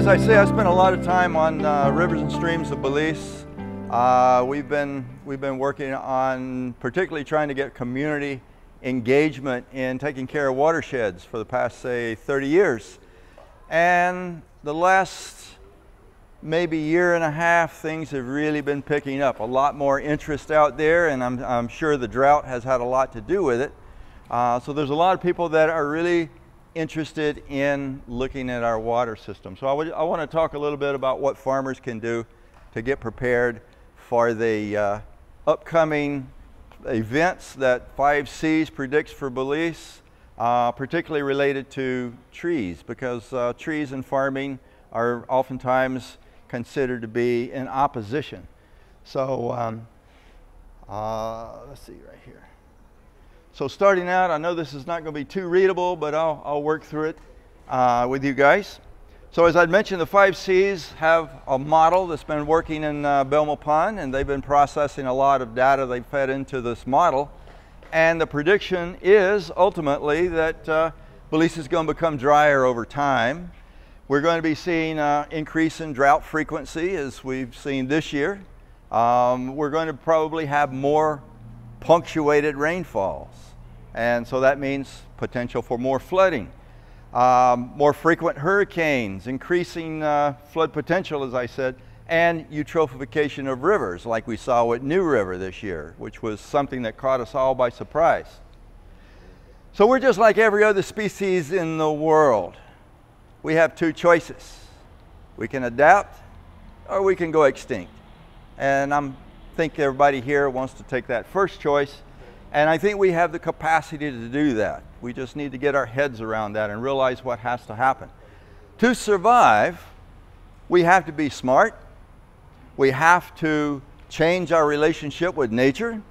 as I say, I spent a lot of time on uh, rivers and streams of Belize. Uh, we've been we've been working on particularly trying to get community engagement in taking care of watersheds for the past say 30 years, and the last maybe year and a half things have really been picking up. A lot more interest out there, and I'm I'm sure the drought has had a lot to do with it. Uh, so there's a lot of people that are really interested in looking at our water system. So I, would, I want to talk a little bit about what farmers can do to get prepared for the uh, upcoming events that 5Cs predicts for Belize, uh, particularly related to trees, because uh, trees and farming are oftentimes considered to be in opposition. So um, uh, let's see right here. So starting out, I know this is not going to be too readable, but I'll, I'll work through it uh, with you guys. So as I'd mentioned, the 5Cs have a model that's been working in uh, Belmopan, and they've been processing a lot of data they've fed into this model. And the prediction is ultimately that uh, Belize is going to become drier over time. We're going to be seeing an increase in drought frequency as we've seen this year. Um, we're going to probably have more punctuated rainfalls. And so that means potential for more flooding, um, more frequent hurricanes, increasing uh, flood potential, as I said, and eutrophication of rivers, like we saw with New River this year, which was something that caught us all by surprise. So we're just like every other species in the world. We have two choices. We can adapt or we can go extinct. And I think everybody here wants to take that first choice and I think we have the capacity to do that. We just need to get our heads around that and realize what has to happen. To survive, we have to be smart. We have to change our relationship with nature.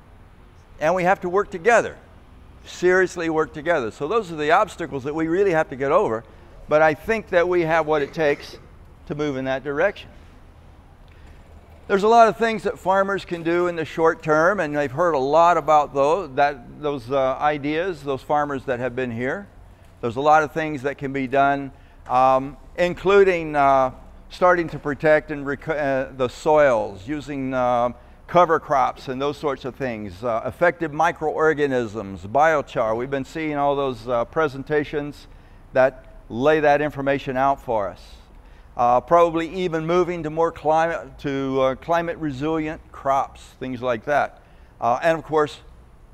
And we have to work together. Seriously work together. So those are the obstacles that we really have to get over. But I think that we have what it takes to move in that direction. There's a lot of things that farmers can do in the short term, and they've heard a lot about those, that, those uh, ideas, those farmers that have been here. There's a lot of things that can be done, um, including uh, starting to protect and uh, the soils, using uh, cover crops and those sorts of things, uh, effective microorganisms, biochar. We've been seeing all those uh, presentations that lay that information out for us uh, probably even moving to more climate, to uh, climate resilient crops, things like that. Uh, and of course,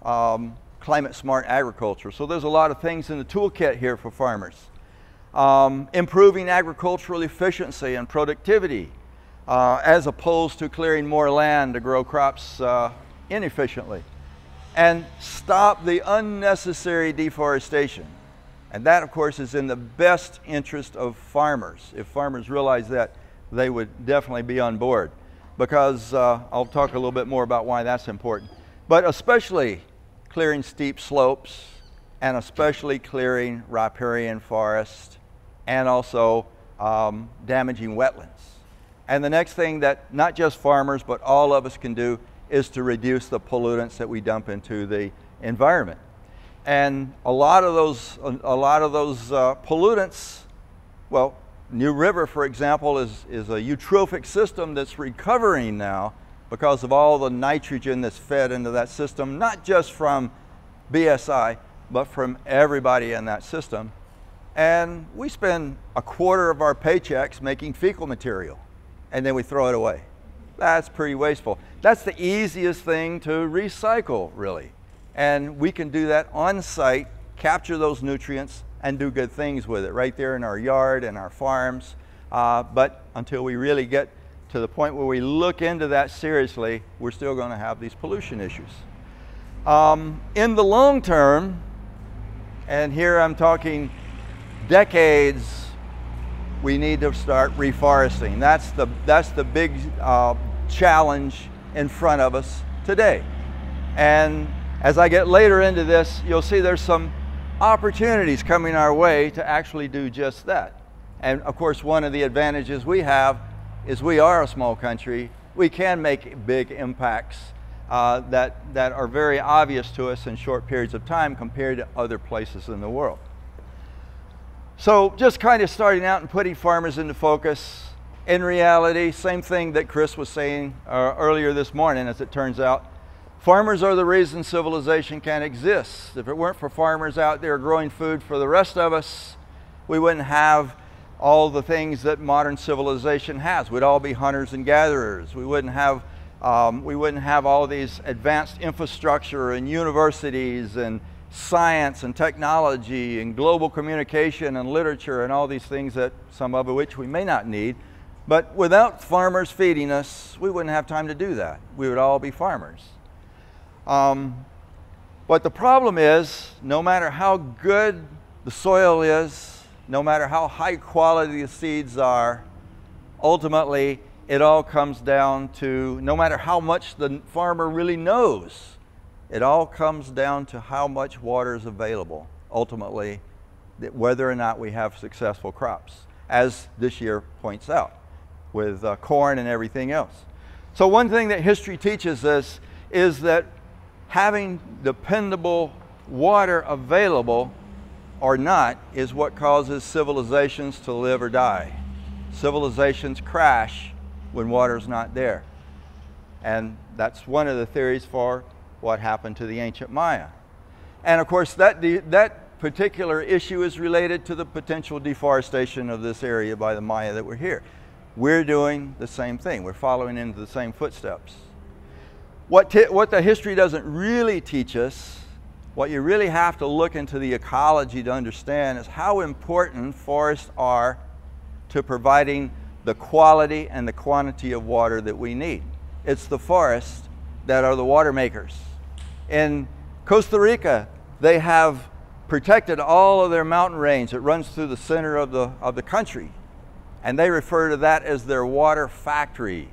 um, climate smart agriculture. So there's a lot of things in the toolkit here for farmers. Um, improving agricultural efficiency and productivity uh, as opposed to clearing more land to grow crops uh, inefficiently. And stop the unnecessary deforestation. And that, of course, is in the best interest of farmers. If farmers realize that, they would definitely be on board. Because uh, I'll talk a little bit more about why that's important. But especially clearing steep slopes, and especially clearing riparian forest, and also um, damaging wetlands. And the next thing that not just farmers, but all of us can do is to reduce the pollutants that we dump into the environment. And a lot of those, a lot of those uh, pollutants, well, New River, for example, is, is a eutrophic system that's recovering now because of all the nitrogen that's fed into that system, not just from BSI, but from everybody in that system. And we spend a quarter of our paychecks making fecal material, and then we throw it away. That's pretty wasteful. That's the easiest thing to recycle, really. And we can do that on site, capture those nutrients, and do good things with it right there in our yard and our farms. Uh, but until we really get to the point where we look into that seriously, we're still going to have these pollution issues. Um, in the long term, and here I'm talking decades, we need to start reforesting. That's the, that's the big uh, challenge in front of us today. And as I get later into this, you'll see there's some opportunities coming our way to actually do just that. And of course, one of the advantages we have is we are a small country. We can make big impacts uh, that, that are very obvious to us in short periods of time compared to other places in the world. So, just kind of starting out and putting farmers into focus. In reality, same thing that Chris was saying uh, earlier this morning, as it turns out. Farmers are the reason civilization can exist. If it weren't for farmers out there growing food for the rest of us, we wouldn't have all the things that modern civilization has. We'd all be hunters and gatherers. We wouldn't have, um, we wouldn't have all these advanced infrastructure and universities and science and technology and global communication and literature and all these things that some of which we may not need. But without farmers feeding us, we wouldn't have time to do that. We would all be farmers. Um, but the problem is, no matter how good the soil is, no matter how high quality the seeds are, ultimately it all comes down to no matter how much the farmer really knows it all comes down to how much water is available, ultimately, whether or not we have successful crops, as this year points out with uh, corn and everything else. So, one thing that history teaches us is that having dependable water available or not is what causes civilizations to live or die. Civilizations crash when water's not there. And that's one of the theories for what happened to the ancient Maya. And of course, that, that particular issue is related to the potential deforestation of this area by the Maya that were here. We're doing the same thing. We're following into the same footsteps. What, what the history doesn't really teach us, what you really have to look into the ecology to understand is how important forests are to providing the quality and the quantity of water that we need. It's the forests that are the water makers. In Costa Rica, they have protected all of their mountain range that runs through the center of the, of the country. And they refer to that as their water factory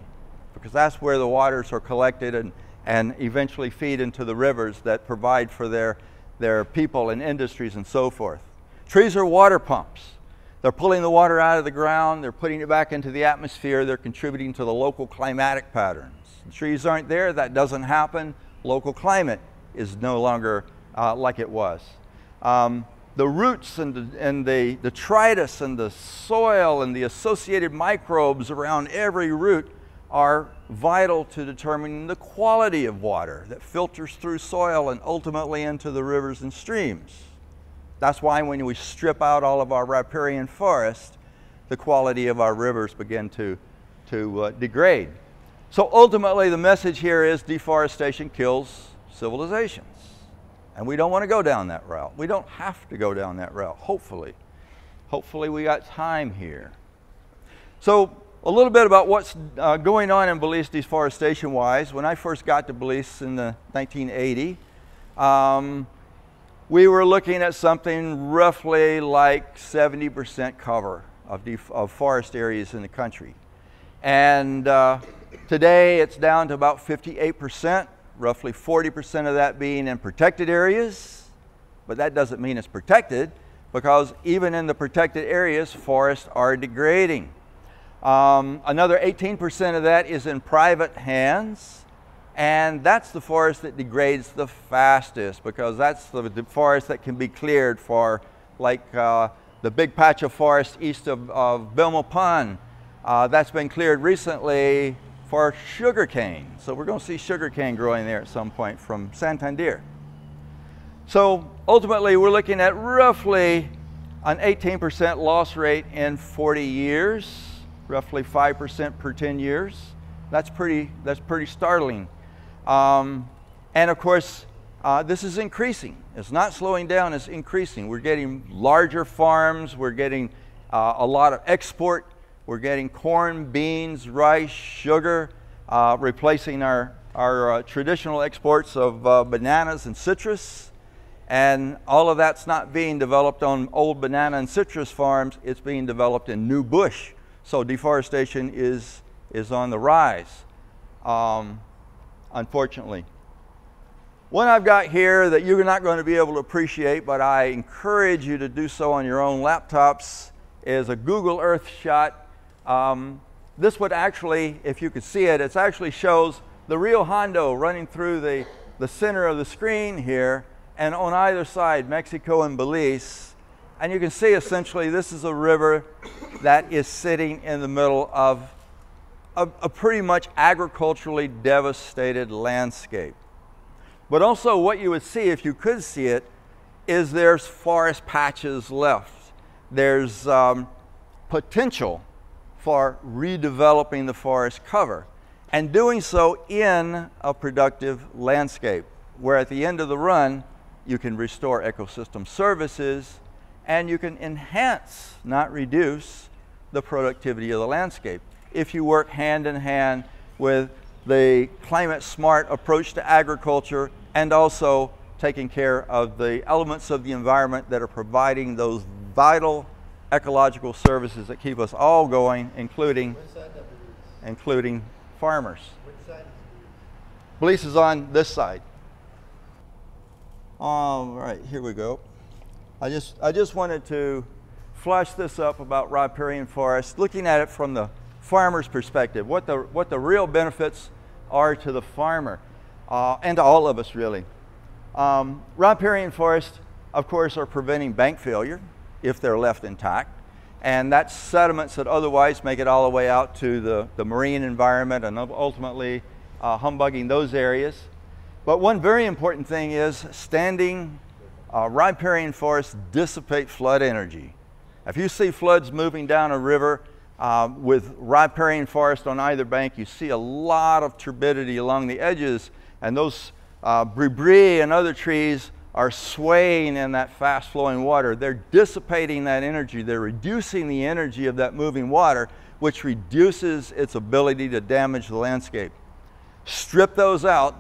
because that's where the waters are collected and, and eventually feed into the rivers that provide for their, their people and industries and so forth. Trees are water pumps. They're pulling the water out of the ground, they're putting it back into the atmosphere, they're contributing to the local climatic patterns. The trees aren't there, that doesn't happen local climate is no longer uh, like it was. Um, the roots and, the, and the detritus and the soil and the associated microbes around every root are vital to determining the quality of water that filters through soil and ultimately into the rivers and streams. That's why when we strip out all of our riparian forest, the quality of our rivers begin to, to uh, degrade. So ultimately, the message here is deforestation kills civilizations. And we don't want to go down that route. We don't have to go down that route, hopefully. Hopefully, we got time here. So, a little bit about what's uh, going on in Belize deforestation wise. When I first got to Belize in the 1980, um, we were looking at something roughly like 70% cover of, of forest areas in the country. And uh, Today it's down to about 58%, roughly 40% of that being in protected areas. But that doesn't mean it's protected because even in the protected areas, forests are degrading. Um, another 18% of that is in private hands. And that's the forest that degrades the fastest because that's the, forest that can be cleared for, like uh, the big patch of forest east of, of Belmopan. Uh, that's been cleared recently for sugarcane. So we're going to see sugarcane growing there at some point from Santander. So ultimately, we're looking at roughly an 18% loss rate in 40 years, roughly 5% per 10 years. That's pretty, that's pretty startling. Um, and of course, uh, this is increasing. It's not slowing down, it's increasing. We're getting larger farms, we're getting uh, a lot of export we're getting corn, beans, rice, sugar, uh, replacing our, our uh, traditional exports of uh, bananas and citrus. And all of that's not being developed on old banana and citrus farms, it's being developed in new bush. So deforestation is, is on the rise, um, unfortunately. One I've got here that you're not going to be able to appreciate, but I encourage you to do so on your own laptops, is a Google Earth shot um, this would actually, if you could see it, it actually shows the Rio Hondo running through the, the center of the screen here, and on either side, Mexico and Belize. And you can see essentially this is a river that is sitting in the middle of a, a pretty much agriculturally devastated landscape. But also, what you would see if you could see it is there's forest patches left. There's um, potential for redeveloping the forest cover and doing so in a productive landscape, where at the end of the run, you can restore ecosystem services and you can enhance, not reduce, the productivity of the landscape if you work hand in hand with the climate smart approach to agriculture and also taking care of the elements of the environment that are providing those vital ecological services that keep us all going, including, including farmers. Belize is on this side. All right, here we go. I just, I just wanted to flash this up about riparian forests, looking at it from the farmer's perspective, what the, what the real benefits are to the farmer uh, and to all of us really. Um, riparian forests, of course, are preventing bank failure if they're left intact. And that's sediments that otherwise make it all the way out to the, the marine environment and ultimately uh, humbugging those areas. But one very important thing is standing uh, riparian forests dissipate flood energy. If you see floods moving down a river, uh, with riparian forest on either bank, you see a lot of turbidity along the edges, and those uh, and other trees are swaying in that fast flowing water. They're dissipating that energy. They're reducing the energy of that moving water, which reduces its ability to damage the landscape. Strip those out,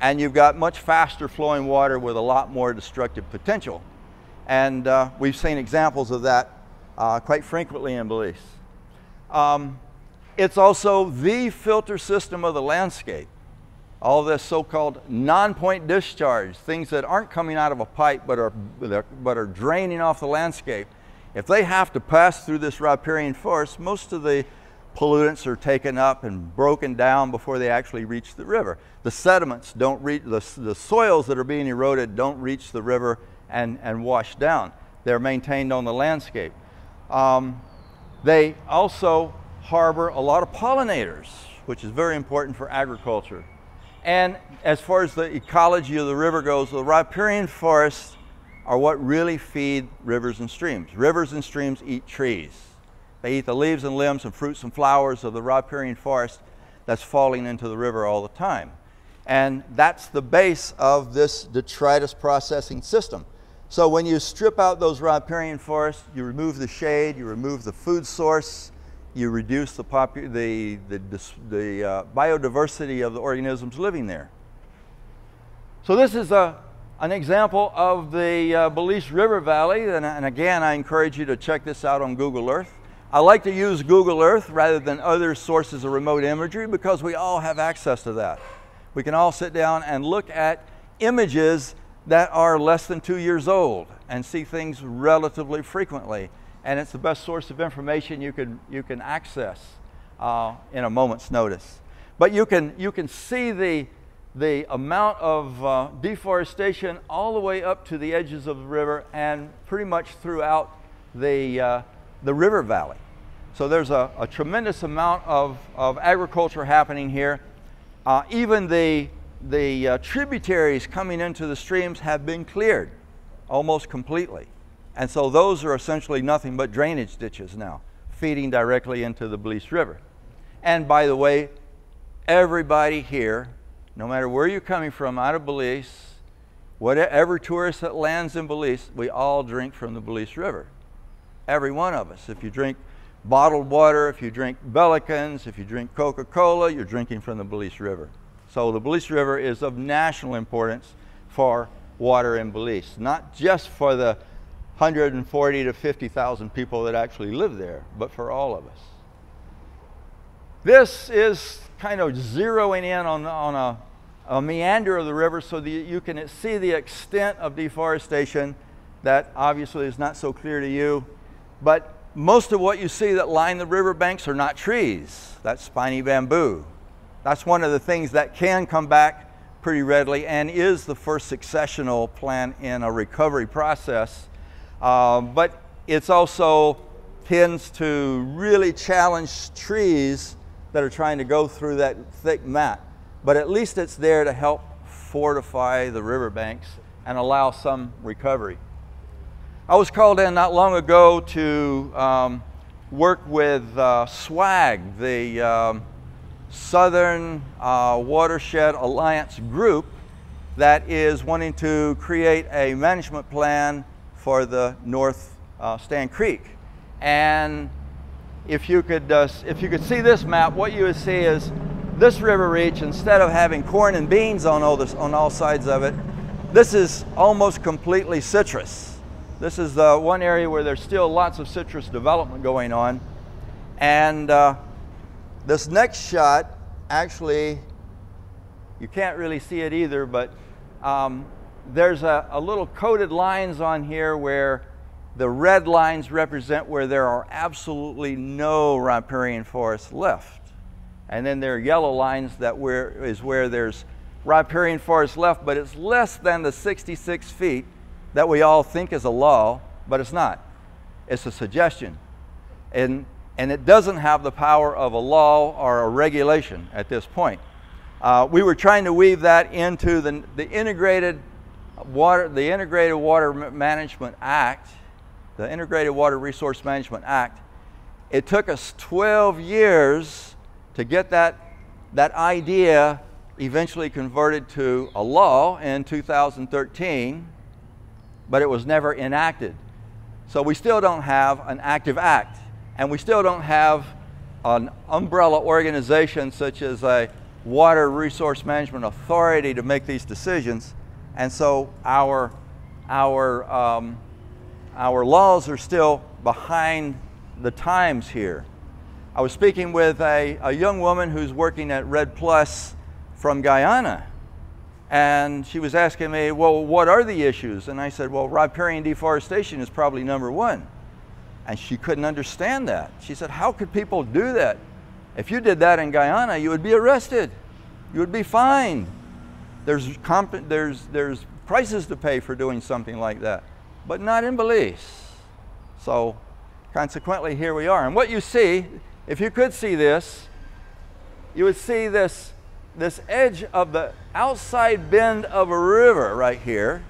and you've got much faster flowing water with a lot more destructive potential. And uh, we've seen examples of that uh, quite frequently in Belize. Um, it's also the filter system of the landscape. All this so-called non-point discharge, things that aren't coming out of a pipe but are, but are draining off the landscape. If they have to pass through this riparian forest, most of the pollutants are taken up and broken down before they actually reach the river. The sediments don't reach, the, the soils that are being eroded don't reach the river and, and wash down. They're maintained on the landscape. Um, they also harbor a lot of pollinators, which is very important for agriculture. And as far as the ecology of the river goes, the riparian forests are what really feed rivers and streams. Rivers and streams eat trees. They eat the leaves and limbs and fruits and flowers of the riparian forest that's falling into the river all the time. And that's the base of this detritus processing system. So when you strip out those riparian forests, you remove the shade, you remove the food source, you reduce the, the, the, the uh, biodiversity of the organisms living there. So this is a, an example of the uh, Belize River Valley, and, and again, I encourage you to check this out on Google Earth. I like to use Google Earth rather than other sources of remote imagery because we all have access to that. We can all sit down and look at images that are less than two years old and see things relatively frequently. And it's the best source of information you can, you can access uh, in a moment's notice. But you can, you can see the, the amount of uh, deforestation all the way up to the edges of the river and pretty much throughout the, uh, the river valley. So there's a, a, tremendous amount of, of agriculture happening here. Uh, even the the uh, tributaries coming into the streams have been cleared almost completely. And so those are essentially nothing but drainage ditches now, feeding directly into the Belize River. And by the way, everybody here, no matter where you're coming from out of Belize, whatever tourist that lands in Belize, we all drink from the Belize River. Every one of us. If you drink bottled water, if you drink Belikins, if you drink Coca-Cola, you're drinking from the Belize River. So the Belize River is of national importance for water in Belize, not just for the 140 to 50,000 people that actually live there, but for all of us. This is kind of zeroing in on, on a, a meander of the river so that you can see the extent of deforestation that obviously is not so clear to you. But most of what you see that line the riverbanks are not trees. That's spiny bamboo. That's one of the things that can come back pretty readily and is the first successional plant in a recovery process Um, but it's also tends to really challenge trees that are trying to go through that thick mat. But at least it's there to help fortify the riverbanks and allow some recovery. I was called in not long ago to um, work with uh, SWAG, the um, Southern uh, Watershed Alliance group that is wanting to create a management plan for the North uh, Stann Creek. And if you could, uh, if you could see this map, what you would see is this river reach, instead of having corn and beans on all, this, on all sides of it, this is almost completely citrus. This is the one area where there's still lots of citrus development going on. And uh, this next shot, actually, you can't really see it either, but um, there's a, a little coated lines on here where the red lines represent where there are absolutely no riparian forests left. And then there are yellow lines that where, is where there's riparian forest left, but it's less than the 66 feet that we all think is a law, but it's not. It's a suggestion. And, and it doesn't have the power of a law or a regulation at this point. Uh, we were trying to weave that into the, the integrated water, the Integrated Water Management Act, the Integrated Water Resource Management Act. It took us 12 years to get that, that idea eventually converted to a law in 2013, but it was never enacted. So we still don't have an active act, and we still don't have an umbrella organization such as a Water Resource Management Authority to make these decisions. And so our, our, um, our laws are still behind the times here. I was speaking with a, a young woman who's working at Red Plus from Guyana. And she was asking me, well, what are the issues? And I said, well, riparian deforestation is probably number one. And she couldn't understand that. She said, how could people do that? If you did that in Guyana, you would be arrested. You would be fined. There's, there's, there's prices to pay for doing something like that, but not in Belize. So consequently, here we are. And what you see, if you could see this, you would see this this edge of the outside bend of a river right here,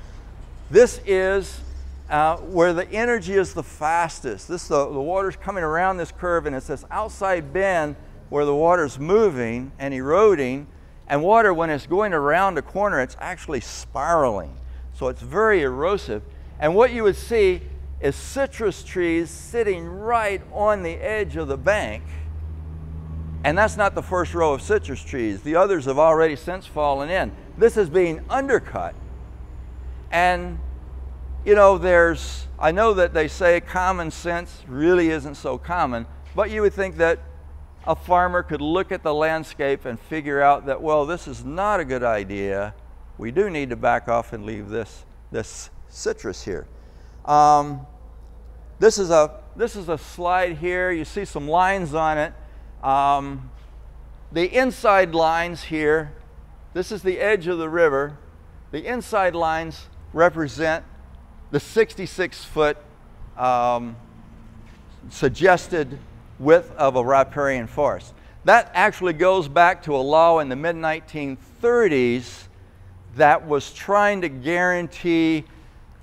this is uh, where the energy is the fastest. This the, the water's coming around this curve, and it's this outside bend where the water's moving and eroding. And water, when it's going around a corner, it's actually spiraling. So it's very erosive. And what you would see is citrus trees sitting right on the edge of the bank and that's not the first row of citrus trees. The others have already since fallen in. This is being undercut. And, you know, there's, I know that they say common sense really isn't so common, but you would think that a farmer could look at the landscape and figure out that, well, this is not a good idea. We do need to back off and leave this, this citrus here. Um, this, is a, this is a slide here. You see some lines on it. Um, the inside lines here, this is the edge of the river. The inside lines represent the 66 foot um, suggested width of a riparian forest. That actually goes back to a law in the mid 1930s that was trying to guarantee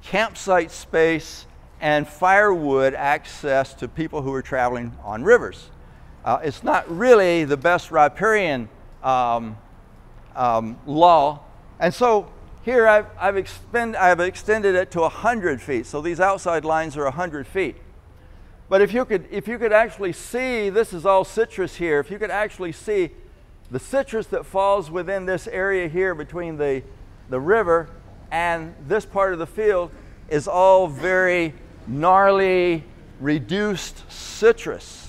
campsite space and firewood access to people who were traveling on rivers. Uh, it's not really the best riparian um, um, law. And so here I've, I've, expend, I've extended it to 100 feet. So these outside lines are 100 feet. But if you, could, if you could actually see, this is all citrus here, if you could actually see the citrus that falls within this area here between the, the river and this part of the field is all very gnarly, reduced citrus.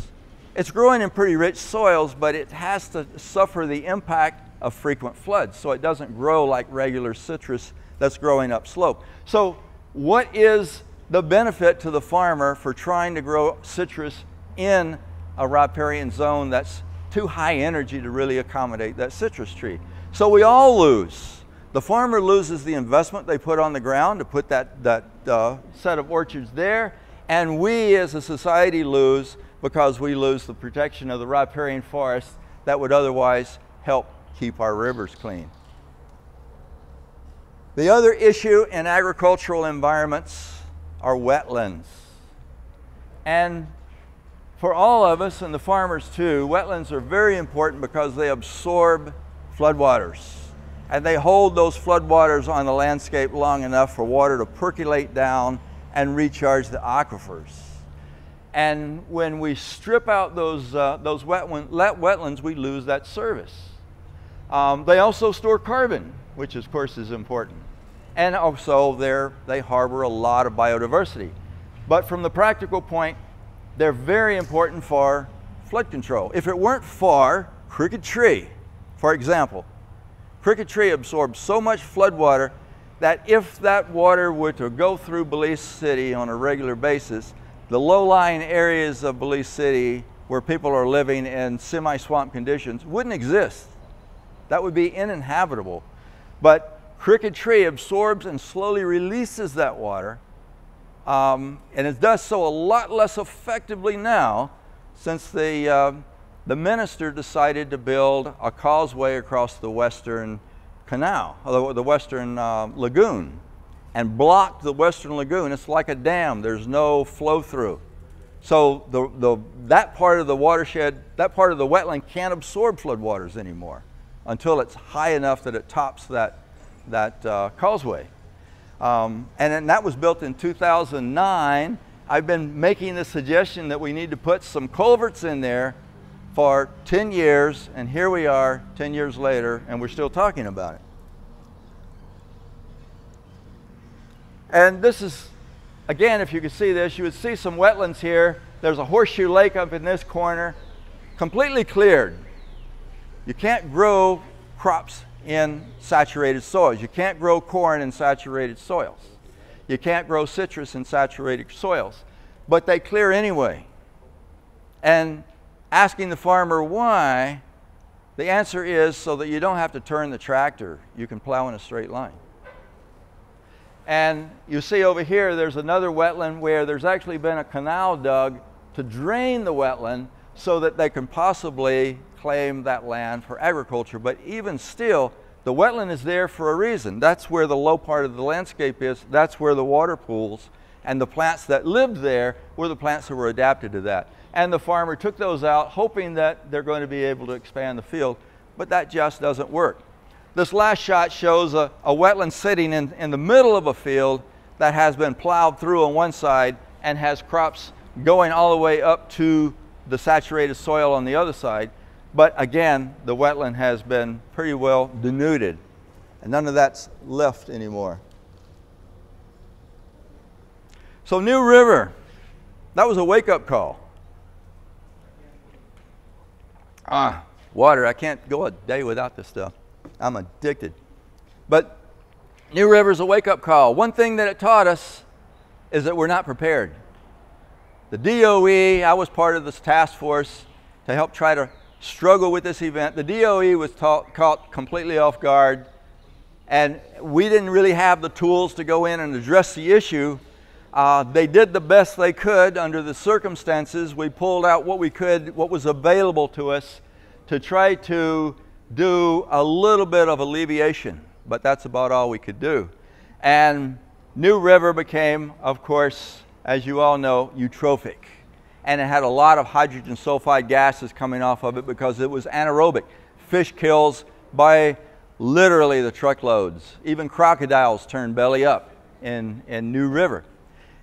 It's growing in pretty rich soils, but it has to suffer the impact of frequent floods, so it doesn't grow like regular citrus that's growing upslope. So, what is the benefit to the farmer for trying to grow citrus in a riparian zone that's too high energy to really accommodate that citrus tree? So, we all lose. The farmer loses the investment they put on the ground to put that, that uh, set of orchards there, and we as a society lose because we lose the protection of the riparian forest that would otherwise help keep our rivers clean. The other issue in agricultural environments are wetlands. And for all of us and the farmers too, wetlands are very important because they absorb floodwaters and they hold those floodwaters on the landscape long enough for water to percolate down and recharge the aquifers. And when we strip out those, uh, those wetlands, we lose that service. Um, they also store carbon, which of course is important. And also there they harbor a lot of biodiversity. But from the practical point, they're very important for flood control. If it weren't for Crooked Tree, for example, Crooked Tree absorbs so much floodwater that if that water were to go through Belize City on a regular basis, the low-lying areas of Belize City where people are living in semi-swamp conditions wouldn't exist. That would be uninhabitable. But Crooked Tree absorbs and slowly releases that water, um, and it does so a lot less effectively now since the uh, the minister decided to build a causeway across the western canal, the western uh, lagoon, and blocked the western lagoon. It's like a dam, there's no flow through. So the, the, that part of the watershed, that part of the wetland can't absorb floodwaters anymore until it's high enough that it tops that, that uh, causeway. Um, and then that was built in 2009. I've been making the suggestion that we need to put some culverts in there for 10 years, and here we are 10 years later, and we're still talking about it. And this is, again, if you could see this, you would see some wetlands here. There's a horseshoe lake up in this corner, completely cleared. You can't grow crops in saturated soils. You can't grow corn in saturated soils. You can't grow citrus in saturated soils. But they clear anyway. And asking the farmer why, the answer is so that you don't have to turn the tractor, you can plow in a straight line. And you see over here, there's another wetland where there's actually been a canal dug to drain the wetland so that they can possibly claim that land for agriculture. But even still, the wetland is there for a reason. That's where the low part of the landscape is. That's where the water pools. And the plants that lived there were the plants that were adapted to that and the farmer took those out hoping that they're going to be able to expand the field, but that just doesn't work. This last shot shows a, a wetland sitting in, in the middle of a field that has been plowed through on one side and has crops going all the way up to the saturated soil on the other side. But again, the wetland has been pretty well denuded and none of that's left anymore. So New River, that was a wake-up call. ah, water. I can't go a day without this stuff. I'm addicted. But New River's a wake up call. One thing that it taught us is that we're not prepared. The DOE, I was part of this task force to help try to struggle with this event. The DOE was taught, caught completely off guard, and we didn't really have the tools to go in and address the issue uh, they did the best they could under the circumstances. We pulled out what we could, what was available to us to try to do a little bit of alleviation, but that's about all we could do. And New River became, of course, as you all know, eutrophic. And it had a lot of hydrogen sulfide gases coming off of it because it was anaerobic. Fish kills by literally the truckloads. Even crocodiles turn belly up in, in New River.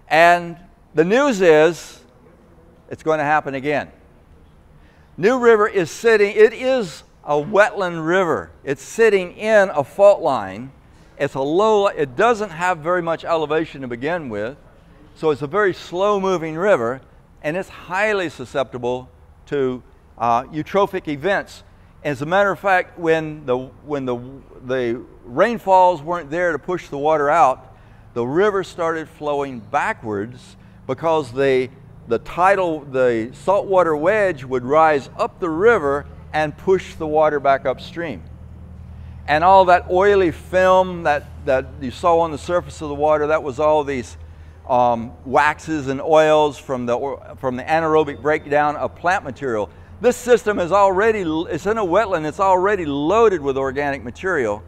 And the news is it's going to happen again. New River is sitting, it is a wetland river. It's sitting in a fault line. It's a low, it doesn't have very much elevation to begin with. So it's a very slow moving river and it's highly susceptible to uh, eutrophic events. As a matter of fact, when the, when the, the rainfalls weren't there to push the water out, the river started flowing backwards because the, the tidal, the saltwater wedge would rise up the river and push the water back upstream. And all that oily film that, that you saw on the surface of the water, that was all these um, waxes and oils from the, from the anaerobic breakdown of plant material. This system is already, it's in a wetland, it's already loaded with organic material.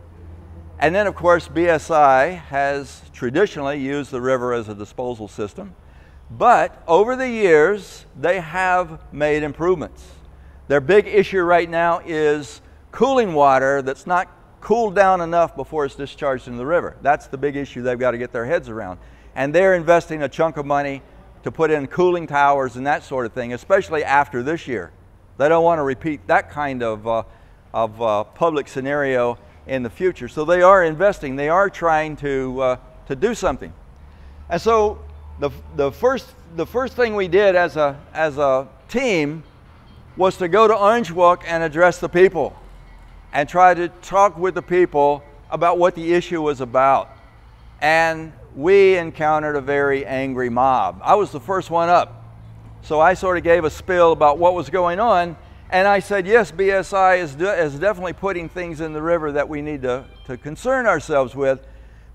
And then, of course, BSI has traditionally used the river as a disposal system. But over the years, they have made improvements. Their big issue right now is cooling water that's not cooled down enough before it's discharged into the river. That's the big issue they've got to get their heads around. And they're investing a chunk of money to put in cooling towers and that sort of thing, especially after this year. They don't want to repeat that kind of, uh, of uh, public scenario in the future. So they are investing, they are trying to, uh, to do something. And so the, the, first, the first thing we did as a, as a team was to go to Orange Walk and address the people and try to talk with the people about what the issue was about. And we encountered a very angry mob. I was the first one up. So I sort of gave a spill about what was going on. And I said, yes, BSI is, de is definitely putting things in the river that we need to, to concern ourselves with,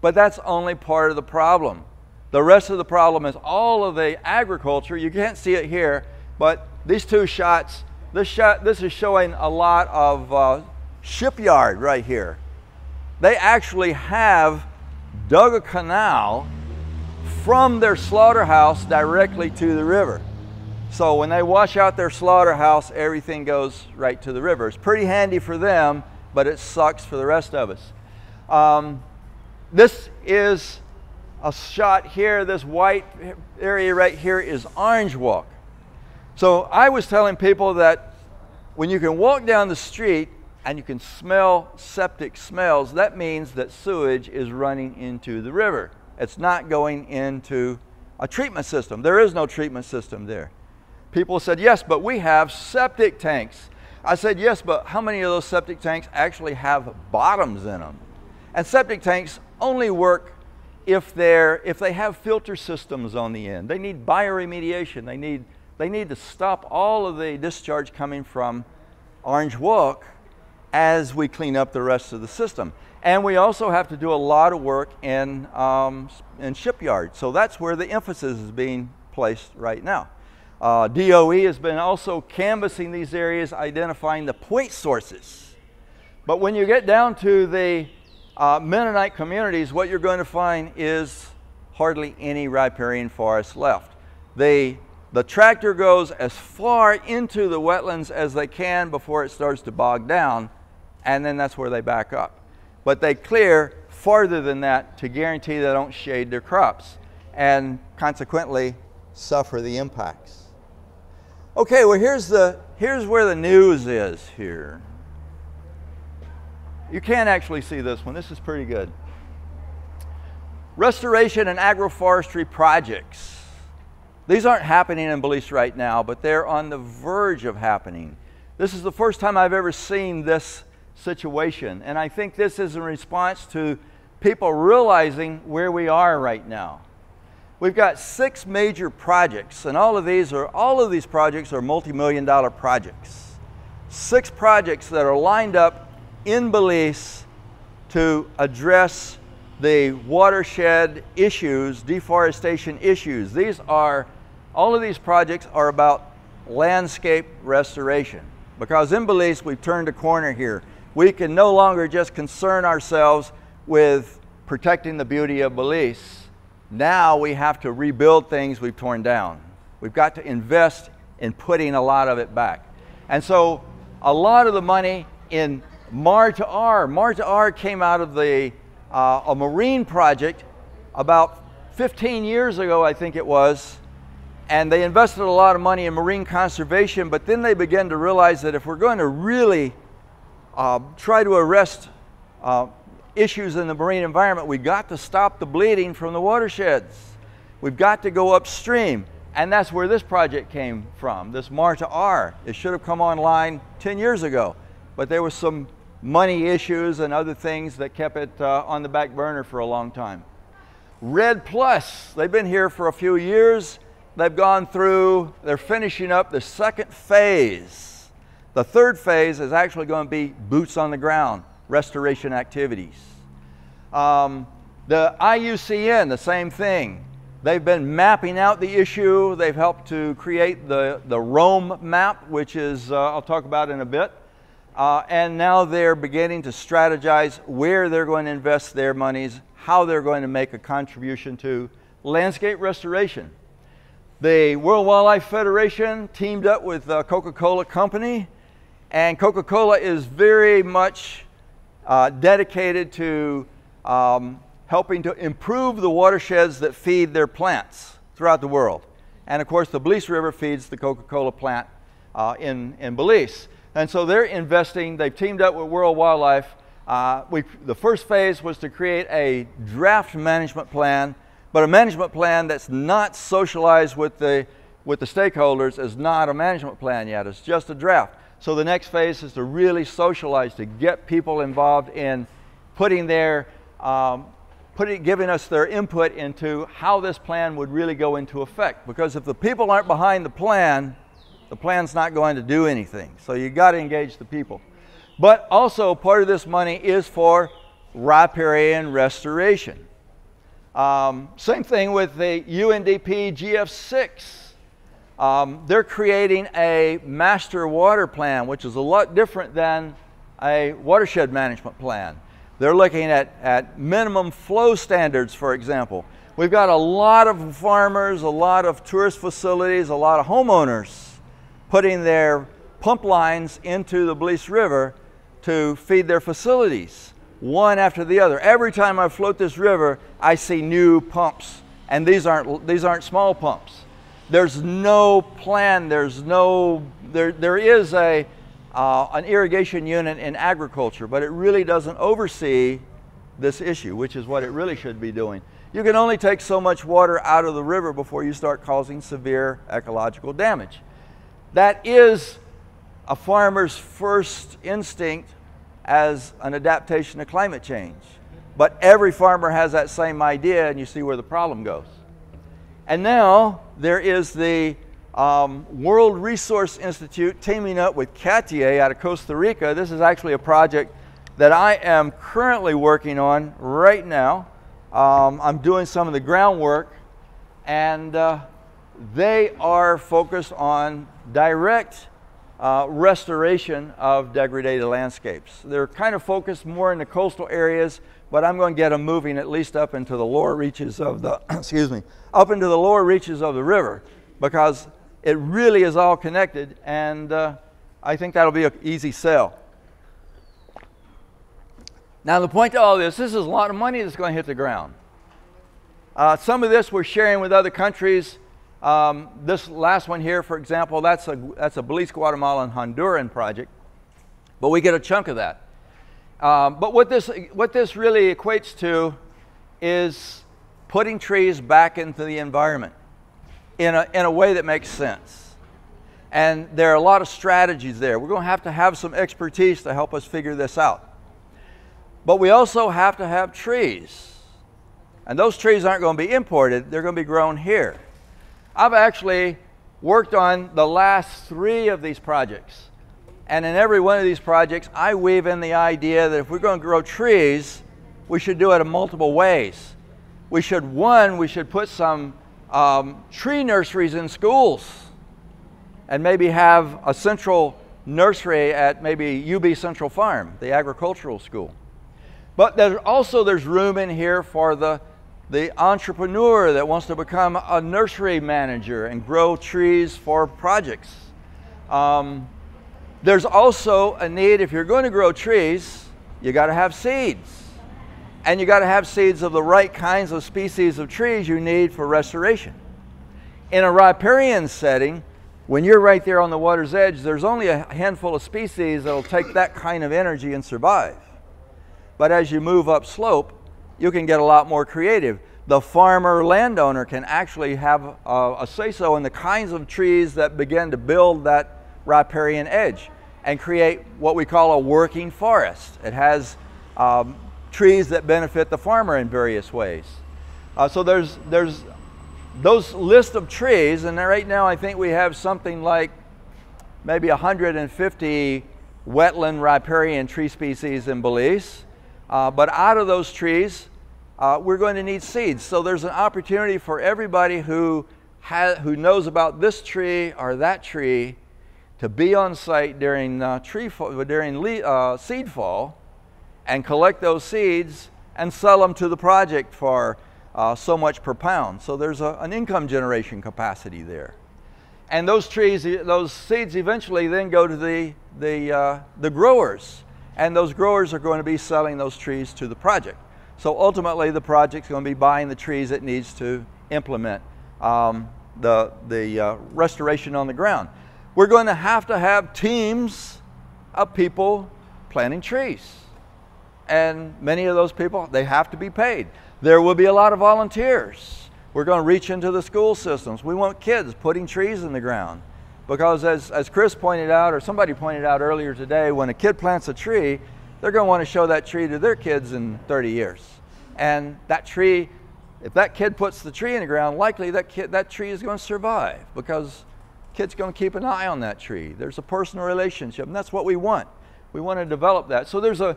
but that's only part of the problem. The rest of the problem is all of the agriculture. You can't see it here, but these two shots, this, this is showing a lot of uh, shipyard right here. They actually have dug a canal from their slaughterhouse directly to the river. So when they wash out their slaughterhouse, everything goes right to the river. It's pretty handy for them, but it sucks for the rest of us. Um, this is a shot here, this white area right here is Orange Walk. So I was telling people that when you can walk down the street and you can smell septic smells, that means that sewage is running into the river. It's not going into a treatment system. There is no treatment system there. People said, yes, but we have septic tanks. I said, yes, but how many of those septic tanks actually have bottoms in them? And septic tanks only work if, they're, if they have filter systems on the end. They need bioremediation. They need, they need to stop all of the discharge coming from Orange Walk as we clean up the rest of the system. And we also have to do a lot of work in, um, in shipyards. So that's where the emphasis is being placed right now. Uh, DOE has been also canvassing these areas, identifying the point sources. But when you get down to the uh, Mennonite communities, what you're going to find is hardly any riparian forest left. They, the tractor goes as far into the wetlands as they can before it starts to bog down, and then that's where they back up. But they clear farther than that to guarantee they don't shade their crops and consequently suffer the impacts. Okay, well here's, the, here's where the news is here. You can't actually see this one. This is pretty good. Restoration and agroforestry projects. These aren't happening in Belize right now, but they're on the verge of happening. This is the first time I've ever seen this situation, and I think this is in response to people realizing where we are right now. We've got six major projects, and all of these are all of these projects are multi-million dollar projects. Six projects that are lined up in Belize to address the watershed issues, deforestation issues. These are, all of these projects are about landscape restoration. Because in Belize, we've turned a corner here. We can no longer just concern ourselves with protecting the beauty of Belize. Now we have to rebuild things we've torn down. We've got to invest in putting a lot of it back. And so a lot of the money in Mar to R. Mar to R came out of the, uh, a marine project about 15 years ago, I think it was, and they invested a lot of money in marine conservation, but then they began to realize that if we're going to really uh, try to arrest uh, issues in the marine environment, we've got to stop the bleeding from the watersheds. We've got to go upstream. And that's where this project came from, this Mar to R. It should have come online 10 years ago, but there was some money issues and other things that kept it uh, on the back burner for a long time. Red Plus, they've been here for a few years. They've gone through, they're finishing up the second phase. The third phase is actually going to be boots on the ground, restoration activities. Um, the IUCN, the same thing. They've been mapping out the issue. They've helped to create the, the ROAM map, which is, uh, I'll talk about in a bit. Uh, and now they're beginning to strategize where they're going to invest their monies, how they're going to make a contribution to landscape restoration. The World Wildlife Federation teamed up with the Coca-Cola Company, and Coca-Cola is very much uh, dedicated to um, helping to improve the watersheds that feed their plants throughout the world. And of course, the Belize River feeds the Coca-Cola plant uh, in, in Belize. And so they're investing, they've teamed up with World Wildlife. Uh, we, the first phase was to create a draft management plan but a management plan that's not socialized with the, with the stakeholders is not a management plan yet. It's just a draft. So the next phase is to really socialize, to get people involved in putting their, um, putting, giving us their input into how this plan would really go into effect. Because if the people aren't behind the plan, the plan's not going to do anything. So you got to engage the people. But also part of this money is for riparian restoration. Um, same thing with the UNDP GEF6. Um, they're creating a master water plan, which is a lot different than a watershed management plan. They're looking at, at minimum flow standards, for example. We've got a lot of farmers, a lot of tourist facilities, a lot of homeowners putting their pump lines into the Belize River to feed their facilities one after the other. Every time I float this river, I see new pumps. And these aren't, these aren't small pumps. There's no plan, there's no, there, there is a, uh, an irrigation unit in agriculture, but it really doesn't oversee this issue, which is what it really should be doing. You can only take so much water out of the river before you start causing severe ecological damage. That is a farmer's first instinct as an adaptation to climate change. But every farmer has that same idea, and you see where the problem goes. And now there is the um, World Resource Institute teaming up with CATIE out of Costa Rica. This is actually a project that I am currently working on right now. Um, I'm doing some of the groundwork, and uh, they are focused on direct uh, restoration of degraded landscapes. They're kind of focused more in the coastal areas, but I'm going to get them moving at least up into the lower reaches of the, excuse me, up into the lower reaches of the river because it really is all connected and uh, I think that'll be an easy sell. Now the point to all this, this is a lot of money that's going to hit the ground. Uh, some of this we're sharing with other countries. Um, this last one here, for example, that's a, that's a Belize, Guatemala, and Honduran project, but we get a chunk of that. Um, but what this, what this really equates to is putting trees back into the environment in a, in a way that makes sense. And there are a lot of strategies there. We're going to have to have some expertise to help us figure this out. But we also have to have trees. And those trees aren't going to be imported, they're going to be grown here. I've actually worked on the last three of these projects. And in every one of these projects, I weave in the idea that if we're going to grow trees, we should do it in multiple ways. We should, one, we should put some um, tree nurseries in schools and maybe have a central nursery at maybe UB Central Farm, the agricultural school. But there's also there's room in here for the the entrepreneur that wants to become a nursery manager and grow trees for projects. Um, there's also a need, if you're going to grow trees, you got to have seeds. And you got to have seeds of the right kinds of species of trees you need for restoration. In a riparian setting, when you're right there on the water's edge, there's only a handful of species that'll take that kind of energy and survive. But as you move up slope, you can get a lot more creative. The farmer landowner can actually have a, a say-so in the kinds of trees that begin to build that riparian edge and create what we call a working forest. It has um, trees that benefit the farmer in various ways. Uh, so there's, there's those list of trees, and right now I think we have something like maybe 150 wetland riparian tree species in Belize. Uh, but out of those trees, uh, we're going to need seeds. So there's an opportunity for everybody who, who knows about this tree or that tree to be on site during, uh, tree during uh, seed fall and collect those seeds and sell them to the project for uh, so much per pound. So there's a, an income generation capacity there. And those trees, those seeds eventually then go to the, the, uh, the growers. And those growers are going to be selling those trees to the project. So ultimately, the project's going to be buying the trees it needs to implement um, the, the uh, restoration on the ground. We're going to have to have teams of people planting trees. And many of those people, they have to be paid. There will be a lot of volunteers. We're going to reach into the school systems. We want kids putting trees in the ground. Because as, as Chris pointed out, or somebody pointed out earlier today, when a kid plants a tree, they're going to want to show that tree to their kids in 30 years. And that tree, if that kid puts the tree in the ground, likely that, kid, that tree is going to survive because kid's going to keep an eye on that tree. There's a personal relationship, and that's what we want. We want to develop that. So there's a,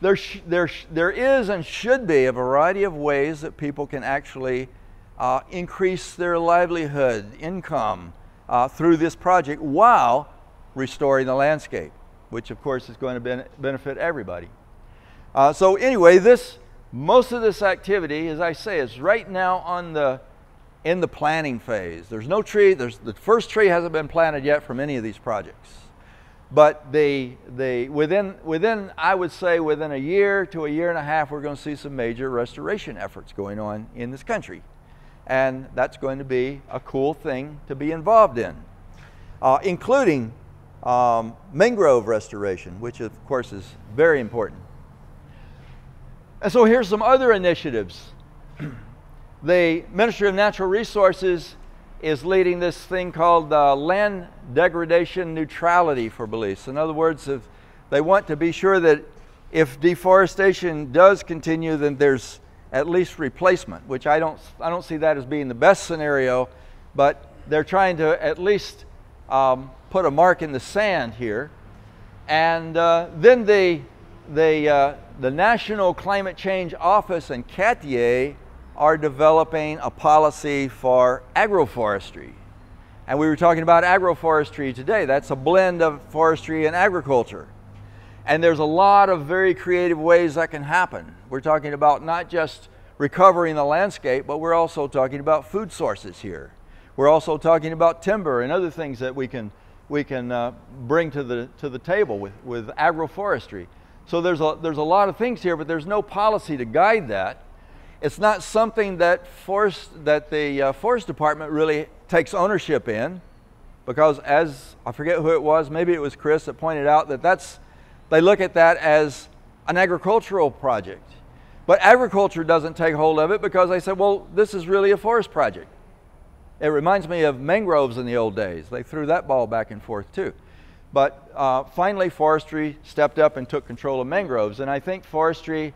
there, there, there is and should be a variety of ways that people can actually uh, increase their livelihood, income uh, through this project while restoring the landscape, which of course is going to ben benefit everybody. Uh, so anyway, this most of this activity, as I say, is right now on the in the planning phase. There's no tree. There's the first tree hasn't been planted yet from any of these projects but they, they, within, within, I would say, within a year to a year and a half, we're going to see some major restoration efforts going on in this country. And that's going to be a cool thing to be involved in, uh, including um, mangrove restoration, which of course is very important. And so here's some other initiatives. the Ministry of Natural Resources is leading this thing called uh, land degradation neutrality for Belize. In other words, if they want to be sure that if deforestation does continue, then there's at least replacement, which I don't, I don't see that as being the best scenario, but they're trying to at least um, put a mark in the sand here. And uh, then the, the, uh, the National Climate Change Office and CATIE are developing a policy for agroforestry. And we were talking about agroforestry today. That's a blend of forestry and agriculture. And there's a lot of very creative ways that can happen. We're talking about not just recovering the landscape, but we're also talking about food sources here. We're also talking about timber and other things that we can, we can uh, bring to the, to the table with, with agroforestry. So there's a, there's a lot of things here, but there's no policy to guide that. It's not something that forest that the uh, forest department really takes ownership in, because as I forget who it was, maybe it was Chris that pointed out that that's they look at that as an agricultural project. But agriculture doesn't take hold of it because they said, well, this is really a forest project. It reminds me of mangroves in the old days. They threw that ball back and forth too. But uh, finally, forestry stepped up and took control of mangroves. And I think forestry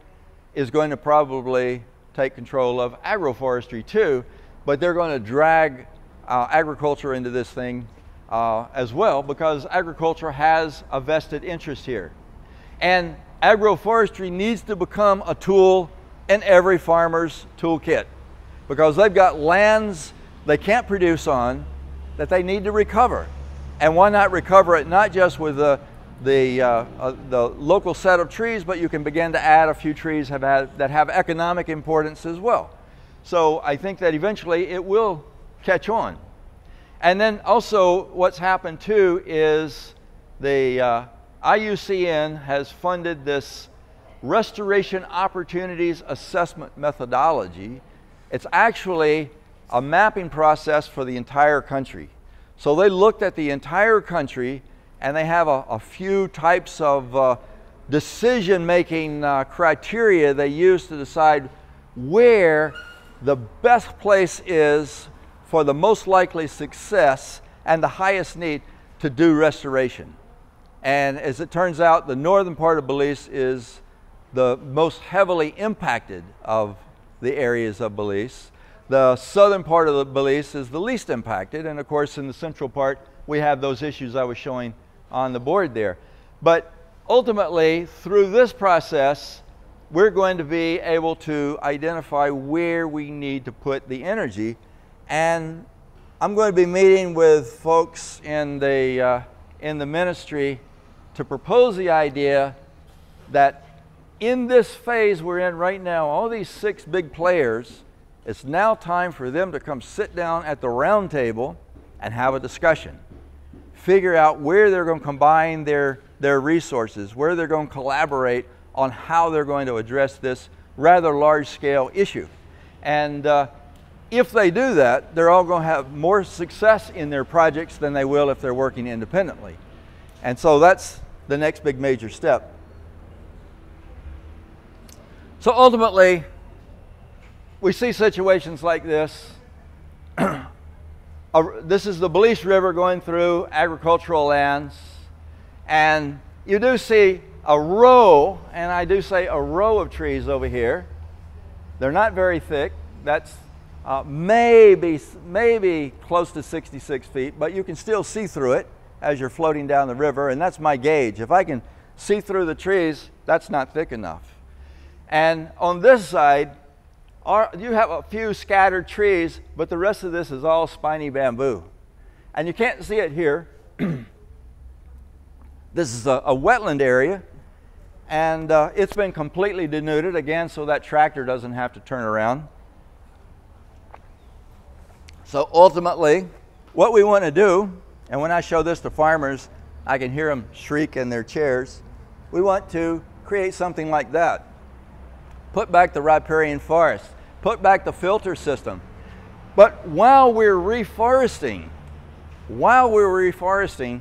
is going to probably take control of agroforestry too, but they're going to drag uh, agriculture into this thing uh, as well because agriculture has a vested interest here. And agroforestry needs to become a tool in every farmer's toolkit because they've got lands they can't produce on that they need to recover. And why not recover it not just with the the, uh, uh, the local set of trees, but you can begin to add a few trees have had, that have economic importance as well. So I think that eventually it will catch on. And then also what's happened too is the uh, IUCN has funded this Restoration Opportunities Assessment Methodology. It's actually a mapping process for the entire country. So they looked at the entire country and they have a, a few types of uh, decision making uh, criteria they use to decide where the best place is for the most likely success and the highest need to do restoration. And as it turns out, the northern part of Belize is the most heavily impacted of the areas of Belize. The southern part of the Belize is the least impacted, and of course, in the central part, we have those issues I was showing on the board there. But ultimately, through this process, we're going to be able to identify where we need to put the energy. And I'm going to be meeting with folks in the, uh, in the ministry to propose the idea that in this phase we're in right now, all these six big players, it's now time for them to come sit down at the round table and have a discussion. Figure out where they're going to combine their, their resources, where they're going to collaborate on how they're going to address this rather large scale issue. And uh, if they do that, they're all going to have more success in their projects than they will if they're working independently. And so that's the next big major step. So ultimately, we see situations like this. this is the Belize River going through agricultural lands, and you do see a row, and I do say a row of trees over here. They're not very thick. That's uh, maybe, maybe close to 66 feet, but you can still see through it as you're floating down the river, and that's my gauge. If I can see through the trees, that's not thick enough. And on this side, you have a few scattered trees, but the rest of this is all spiny bamboo. And you can't see it here. this is a, a wetland area, and uh, it's been completely denuded again so that tractor doesn't have to turn around. So ultimately, what we want to do, and when I show this to farmers, I can hear them shriek in their chairs. We want to create something like that. Put back the riparian forest, put back the filter system. But while we're reforesting, while we're reforesting,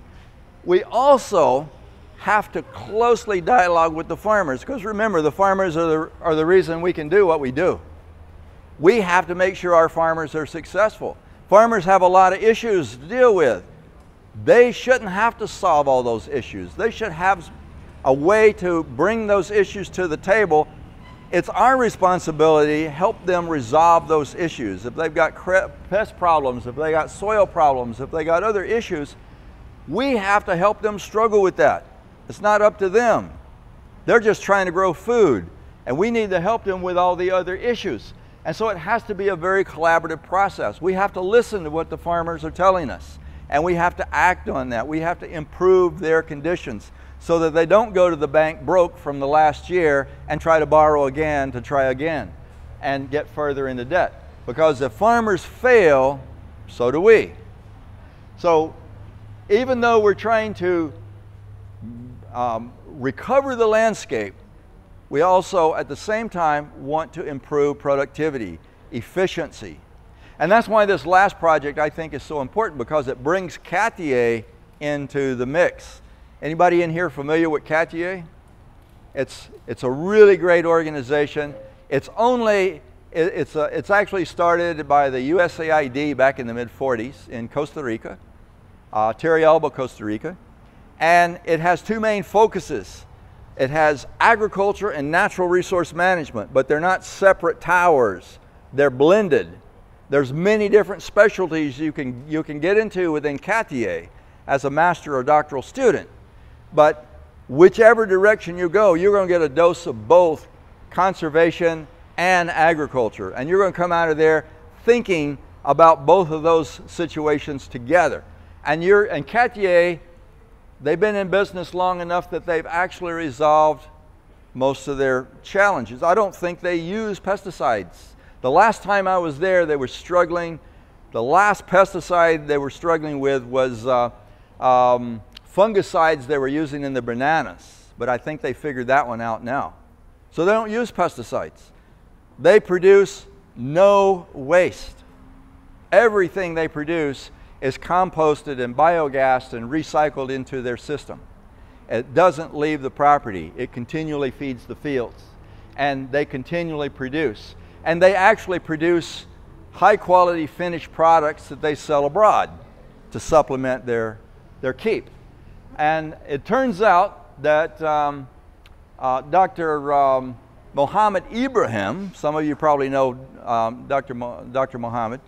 we also have to closely dialogue with the farmers because remember, the farmers are the, are the reason we can do what we do. We have to make sure our farmers are successful. Farmers have a lot of issues to deal with. They shouldn't have to solve all those issues. They should have a way to bring those issues to the table. It's our responsibility to help them resolve those issues. If they've got pest problems, if they got soil problems, if they got other issues, we have to help them struggle with that. It's not up to them. They're just trying to grow food, and we need to help them with all the other issues. And so it has to be a very collaborative process. We have to listen to what the farmers are telling us, and we have to act on that. We have to improve their conditions so that they don't go to the bank broke from the last year and try to borrow again to try again and get further into debt. Because if farmers fail, so do we. So even though we're trying to um, recover the landscape, we also, at the same time, want to improve productivity, efficiency. And that's why this last project I think is so important because it brings CATIE into the mix. Anybody in here familiar with CATIE? It's, it's a really great organization. It's only, it's, a, it's actually started by the USAID back in the mid 40s in Costa Rica, uh, Turrialba, Costa Rica. And it has two main focuses. It has agriculture and natural resource management, but they're not separate towers. They're blended. There's many different specialties you can, you can get into within CATIE as a master or doctoral student. But whichever direction you go, you're going to get a dose of both conservation and agriculture. And you're going to come out of there thinking about both of those situations together. And, you're, and CATIE They've been in business long enough that they've actually resolved most of their challenges. I don't think they use pesticides. The last time I was there, they were struggling. The last pesticide they were struggling with was uh, um, fungicides they were using in the bananas, but I think they figured that one out now. So they don't use pesticides. They produce no waste. Everything they produce is composted and biogassed and recycled into their system. It doesn't leave the property. It continually feeds the fields. And they continually produce. And they actually produce high quality finished products that they sell abroad to supplement their, their keep. And it turns out that um, uh, Dr. Um, Mohammed Ibrahim, some of you probably know um, Dr. Mo, Dr. Mohammed,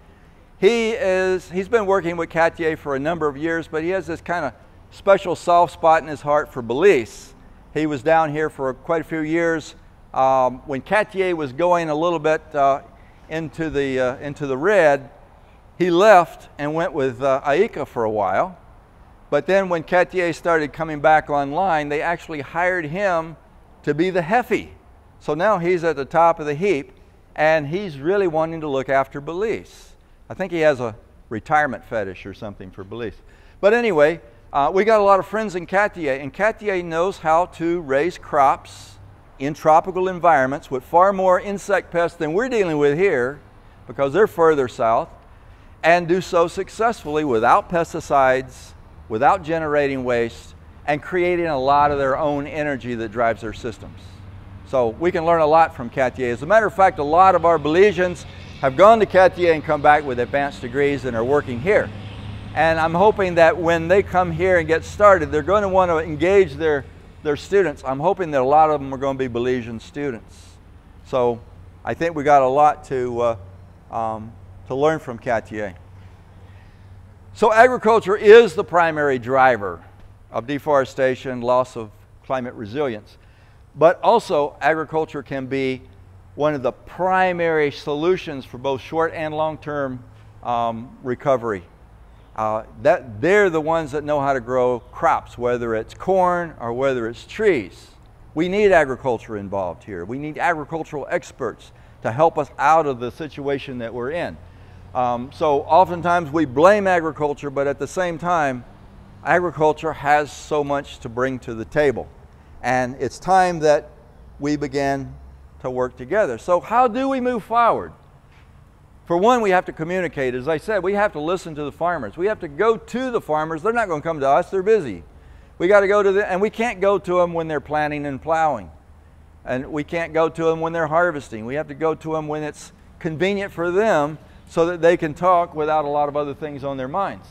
he is, he's been working with CATIE for a number of years, but he has this kind of special soft spot in his heart for Belize. He was down here for quite a few years. Um, when CATIE was going a little bit uh, into, the, uh, into the red, he left and went with uh, IICA for a while. But then when CATIE started coming back online, they actually hired him to be the Hefe. So now he's at the top of the heap and he's really wanting to look after Belize. I think he has a retirement fetish or something for Belize. But anyway, uh, we got a lot of friends in CATIE, and CATIE knows how to raise crops in tropical environments with far more insect pests than we're dealing with here because they're further south, and do so successfully without pesticides, without generating waste, and creating a lot of their own energy that drives their systems. So we can learn a lot from CATIE. As a matter of fact, a lot of our Belizeans have gone to CATIE and come back with advanced degrees and are working here. And I'm hoping that when they come here and get started, they're going to want to engage their, their students. I'm hoping that a lot of them are going to be Belizean students. So I think we got a lot to, uh, um, to learn from CATIE. So agriculture is the primary driver of deforestation, loss of climate resilience. But also agriculture can be one of the primary solutions for both short and long-term um, recovery uh, that they're the ones that know how to grow crops, whether it's corn or whether it's trees. We need agriculture involved here. We need agricultural experts to help us out of the situation that we're in. Um, so oftentimes we blame agriculture, but at the same time, agriculture has so much to bring to the table. And it's time that we begin to work together. So how do we move forward? For one, we have to communicate. As I said, we have to listen to the farmers. We have to go to the farmers. They're not going to come to us, they're busy. We got to go to them, and we can't go to them when they're planting and plowing. And we can't go to them when they're harvesting. We have to go to them when it's convenient for them so that they can talk without a lot of other things on their minds.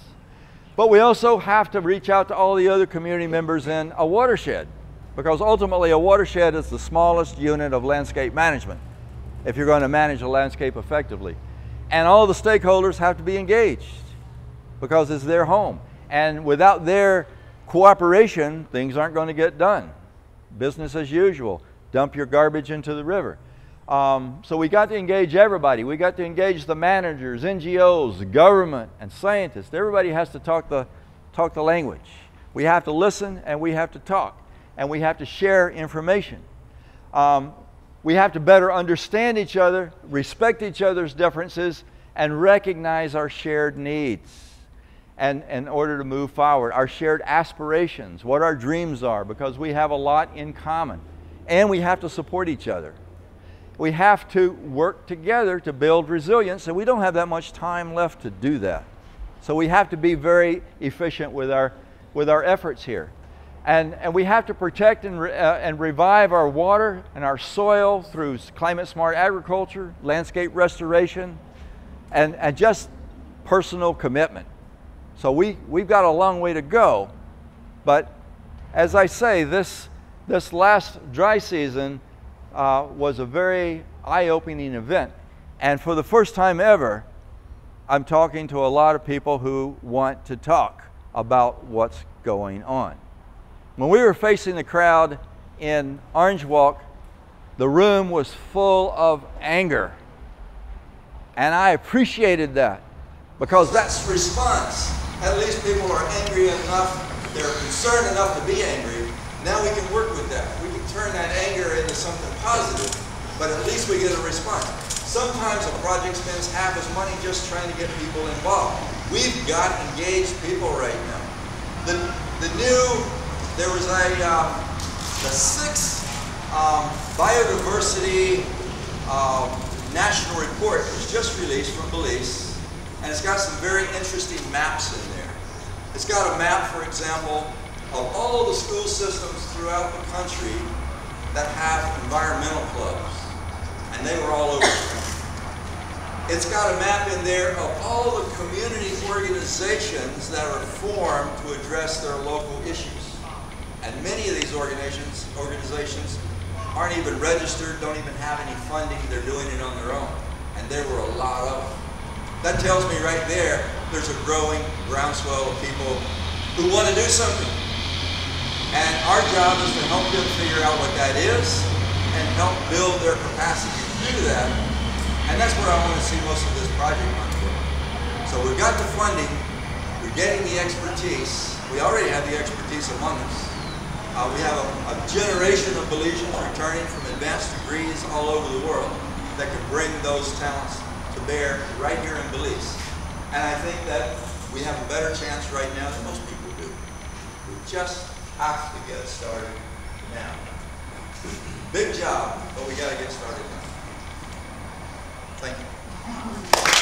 But we also have to reach out to all the other community members in a watershed because ultimately a watershed is the smallest unit of landscape management if you're going to manage a landscape effectively. And all the stakeholders have to be engaged because it's their home. And without their cooperation, things aren't going to get done. Business as usual. Dump your garbage into the river. Um, so we got to engage everybody. We got to engage the managers, NGOs, government, and scientists. Everybody has to talk the, talk the language. We have to listen and we have to talk. And we have to share information. Um, we have to better understand each other, respect each other's differences, and recognize our shared needs and in order to move forward, our shared aspirations, what our dreams are, because we have a lot in common. And we have to support each other. We have to work together to build resilience, and we don't have that much time left to do that. So we have to be very efficient with our, with our efforts here. And, and we have to protect and, re, uh, and revive our water and our soil through climate smart agriculture, landscape restoration, and, and just personal commitment. So we, we've got a long way to go. But as I say, this, this last dry season uh, was a very eye opening event. And for the first time ever, I'm talking to a lot of people who want to talk about what's going on. When we were facing the crowd in Orange Walk, the room was full of anger. And I appreciated that because that's response. At least people are angry enough, they're concerned enough to be angry. Now we can work with that. Turn that anger into something positive, but at least we get a response. Sometimes a project spends half as money just trying to get people involved. We've got engaged people right now. The, the new there was a um, the sixth um, biodiversity um, national report was just released from Belize, and it's got some very interesting maps in there. It's got a map, for example, of all the school systems throughout the country that have environmental clubs, and they were all over. It's got a map in there of all the community organizations that are formed to address their local issues. And many of these organizations, organizations aren't even registered, don't even have any funding, they're doing it on their own. And there were a lot of them. That tells me right there, there's a growing groundswell of people who want to do something. And our job is to help them figure out what that is and help build their capacity to do that. And that's where I want to see most of this project go. So we've got the funding, we're getting the expertise. We already have the expertise among us. Uh, we have a, a generation of Belizeans returning from advanced degrees all over the world that can bring those talents to bear right here in Belize. And I think that we have a better chance right now than most people do. We just have to get started now. Big job, but we got to get started now. Thank you.